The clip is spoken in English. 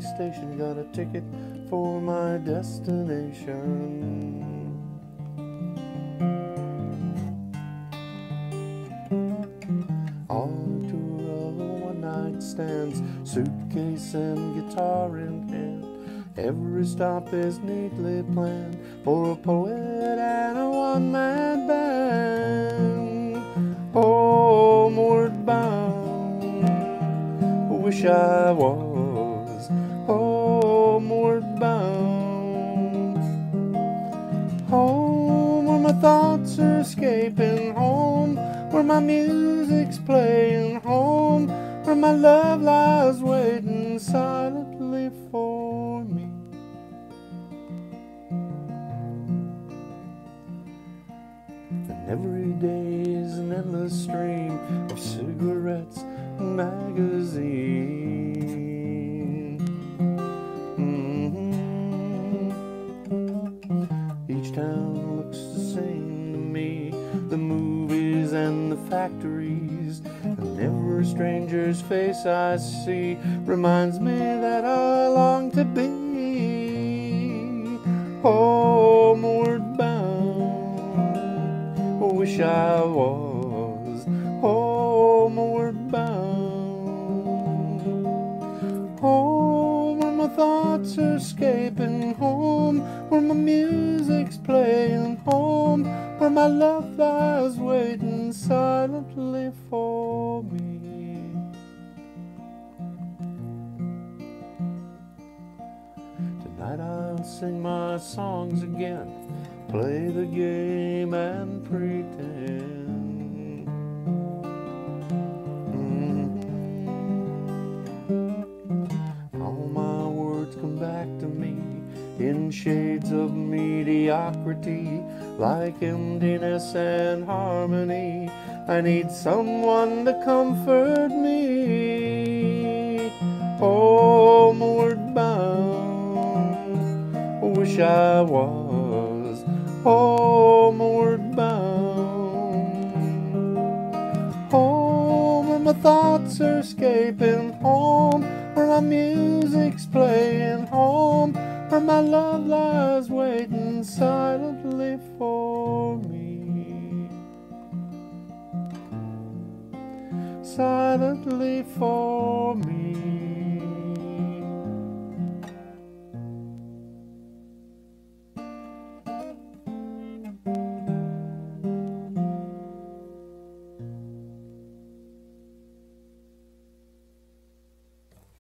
station, got a ticket for my destination. On a tour of one night stands, suitcase and guitar in hand. Every stop is neatly planned for a poet and a one man band. Homeward bound, wish I was Home where my thoughts are escaping, home where my music's playing, home where my love lies waiting silently for me. And every day is an endless stream of cigarettes and magazines. Town looks the same to me the movies and the factories. And every stranger's face I see reminds me that I long to be homeward bound. Wish I was thoughts are escaping, home where my music's playing, home where my love lies waiting silently for me. Tonight I'll sing my songs again, play the game and pretend. Back to me in shades of mediocrity, like emptiness and harmony. I need someone to comfort me. Homeward bound, wish I was homeward bound. Home where my thoughts are escaping, home where my music's playing, home where my love lies waiting silently for me. Silently for me.